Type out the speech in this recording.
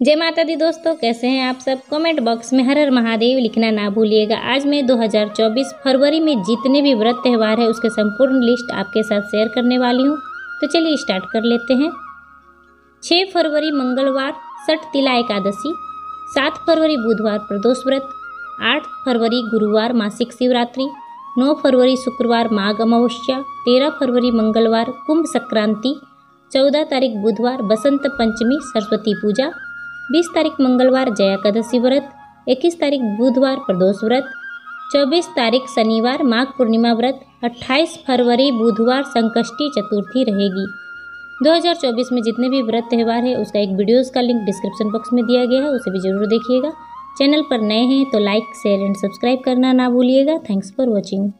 जय माता दी दोस्तों, कैसे हैं आप सब? कमेंट बॉक्स में हर हर महादेव लिखना ना भूलिएगा। आज मैं 2024 फरवरी में जितने भी व्रत त्यौहार है, उसके संपूर्ण लिस्ट आपके साथ शेयर करने वाली हूँ। तो चलिए स्टार्ट कर लेते हैं। 6 फरवरी मंगलवार, सठ तिला एकादशी 7 फरवरी बुधवार प्रदोष व्रत 8 फरवरी गुरुवार मासिक शिवरात्रि 9 फरवरी शुक्रवार माघ अमावस्या 13 फरवरी मंगलवार कुंभ संक्रांति 14 तारीख बुधवार बसंत पंचमी, सरस्वती पूजा बीस तारीख मंगलवार जया एकादशी व्रत, इक्कीस तारीख बुधवार प्रदोष व्रत, चौबीस तारीख शनिवार माघ पूर्णिमा व्रत, अट्ठाईस फरवरी बुधवार संकष्टी चतुर्थी रहेगी। 2024 में जितने भी व्रत त्यौहार है, उसका एक वीडियोस का लिंक डिस्क्रिप्शन बॉक्स में दिया गया है, उसे भी ज़रूर देखिएगा। चैनल पर नए हैं तो लाइक, शेयर एंड सब्सक्राइब करना ना भूलिएगा। Thanks for watching.